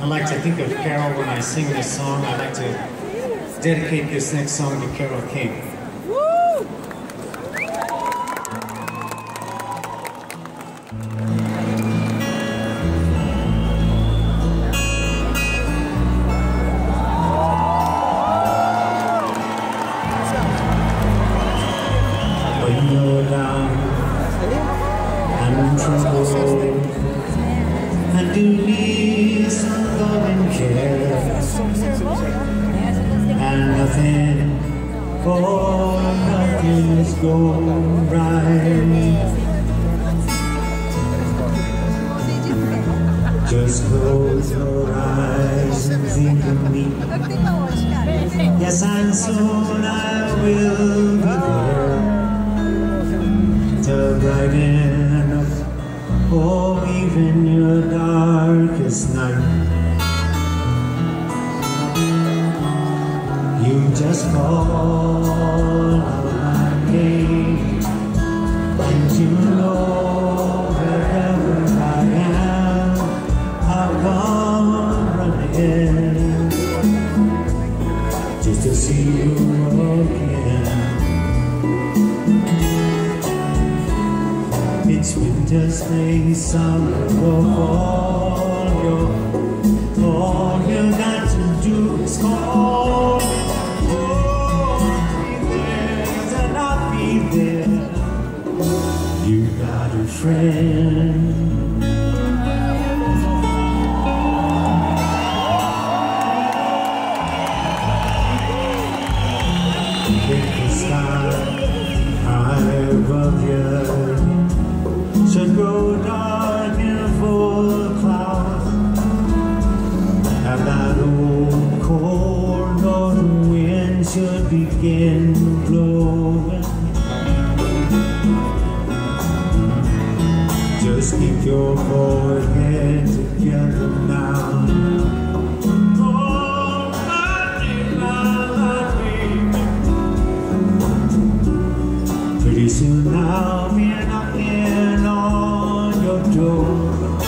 I like to think of Carole when I sing this song. I like to dedicate this next song to Carole King. For nothing's going right. Just close your eyes and think of me. Yes, and soon I will be there to brighten up, oh, even your darkest night. Just call out my name, and you know wherever I am, I'll come running just to see you again. It's winter, spring, summer, fall. you friend. High above you should grow dark keep your forehead together now. Pretty soon I'll be knocking on your door.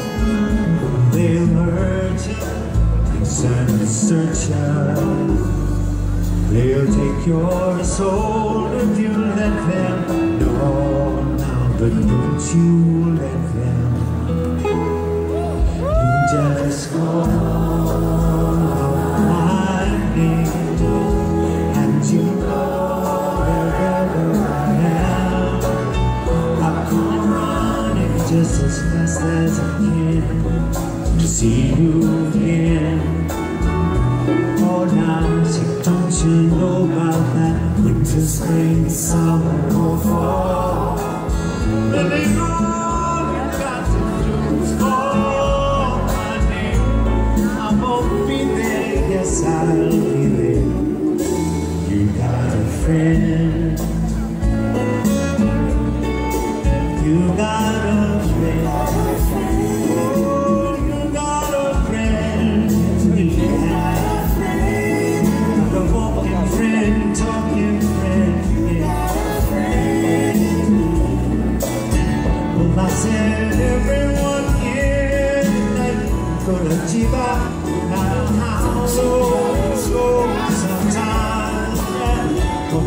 They'll take your soul if you let them. No, now, but don't you let them. You just call my name, and you know wherever I am, come running just as fast as I can to see you again. Don't you know about that winter, spring, summer,